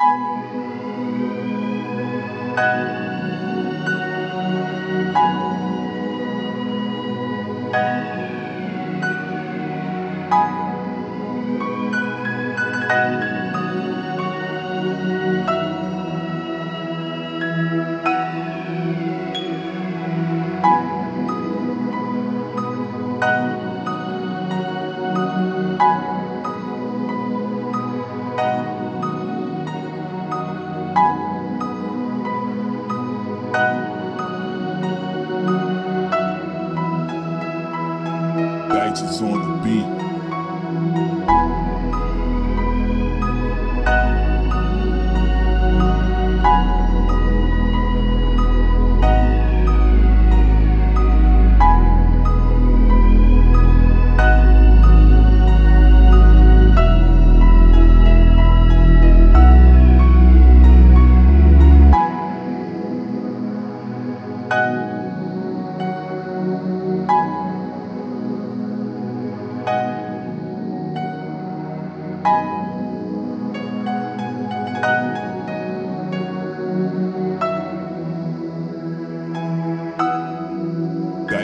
thank you. Digits on the beat.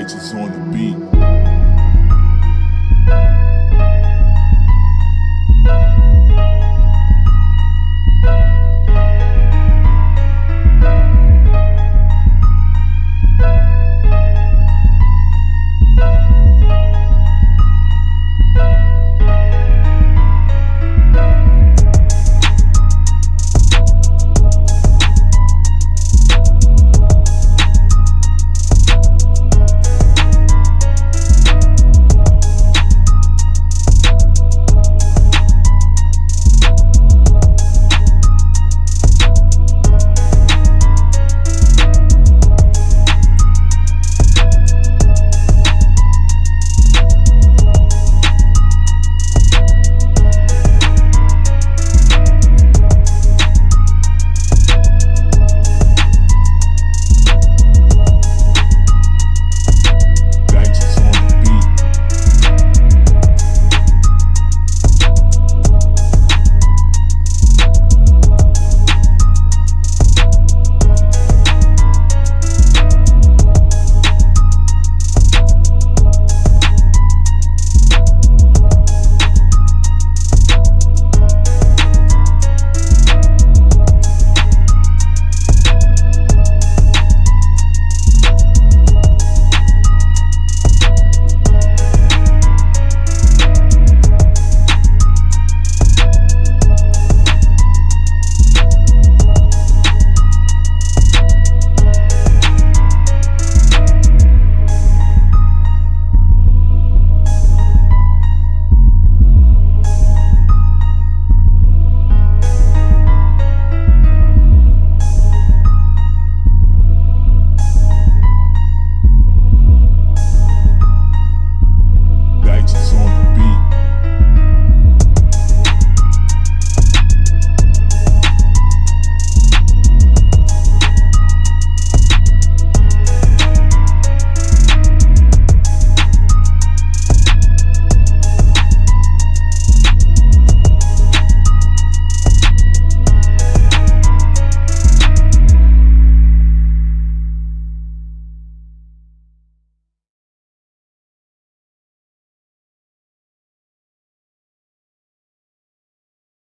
Sanchez on the beat.